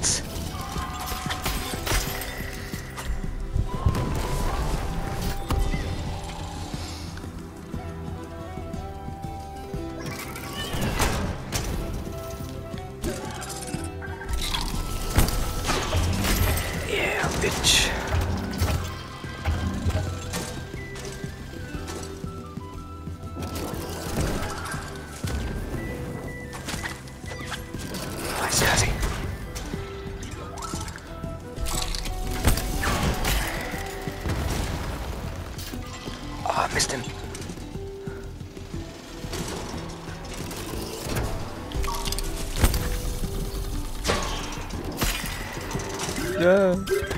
that. Yeah, bitch. Oh, I missed him. Yeah.